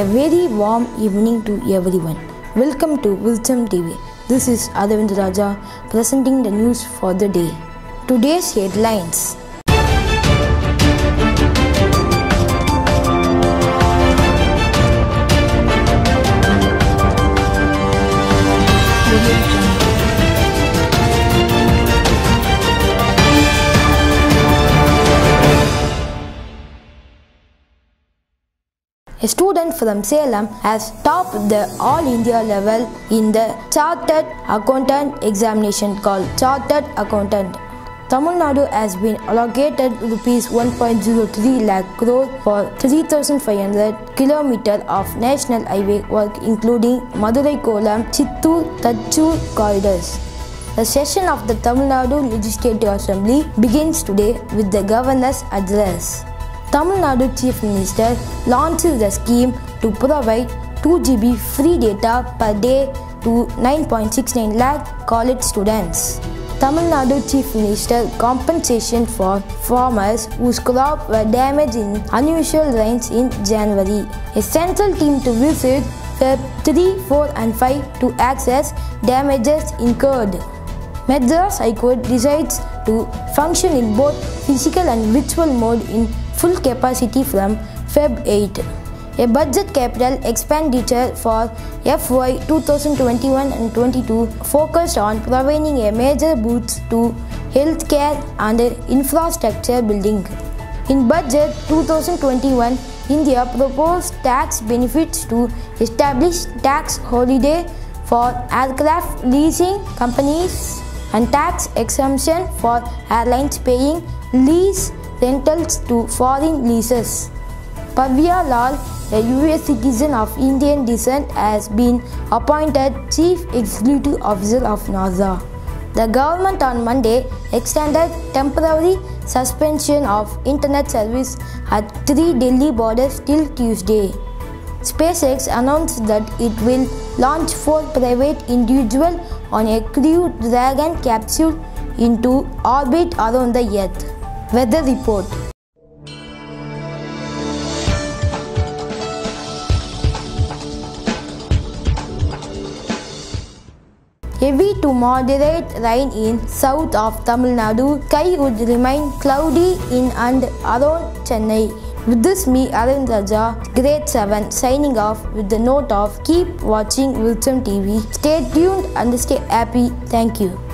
A very warm evening to everyone. Welcome to Virutcham TV. This is Aravindh Raja presenting the news for the day. Today's headlines. A student from Salem has topped the All India level in the Chartered Accountant examination called Chartered Accountant. Tamil Nadu has been allocated rupees 1.03 lakh crore for 3,500 kilometer of national highway work including Madurai Kollam, Chittoor, Thatchur corridors. The session of the Tamil Nadu Legislative Assembly begins today with the governor's address. Tamil Nadu Chief Minister launches the scheme to provide 2 GB free data per day to 9.69 lakh college students. Tamil Nadu Chief Minister compensation for farmers whose crop were damaged in unusual rains in January. A central team to visit Feb 3, 4 and 5 to access damages incurred. Madras High Court decides to function in both physical and virtual mode in full capacity from Feb 8. A budget capital expenditure for FY 2021 and 22 focused on providing a major boost to healthcare and infrastructure building. In budget 2021, India proposed tax benefits to establish tax holiday for aircraft leasing companies and tax exemption for airlines paying lease rentals to foreign leases. Bhavya Lal, a US citizen of Indian descent, has been appointed Chief Executive Officer of NASA. The government on Monday extended temporary suspension of internet service at three Delhi borders till Tuesday. SpaceX announced that it will launch four private individuals on a Crew Dragon capsule into orbit around the Earth. Weather report. Heavy to moderate rain in south of Tamil Nadu. Sky would remain cloudy in and around Chennai. With this, me Arvind Raja, grade 7, signing off with the note of keep watching Virutcham TV. Stay tuned and stay happy. Thank you.